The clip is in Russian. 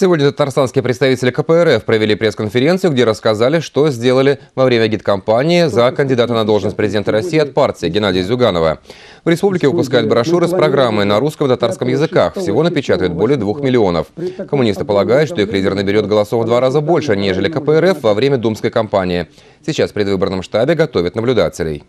Сегодня татарстанские представители КПРФ провели пресс-конференцию, где рассказали, что сделали во время гид-кампании за кандидата на должность президента России от партии Геннадия Зюганова. В республике выпускают брошюры с программой на русском и татарском языках. Всего напечатают более двух миллионов. Коммунисты полагают, что их лидер наберет голосов в два раза больше, нежели КПРФ во время думской кампании. Сейчас в предвыборном штабе готовят наблюдателей.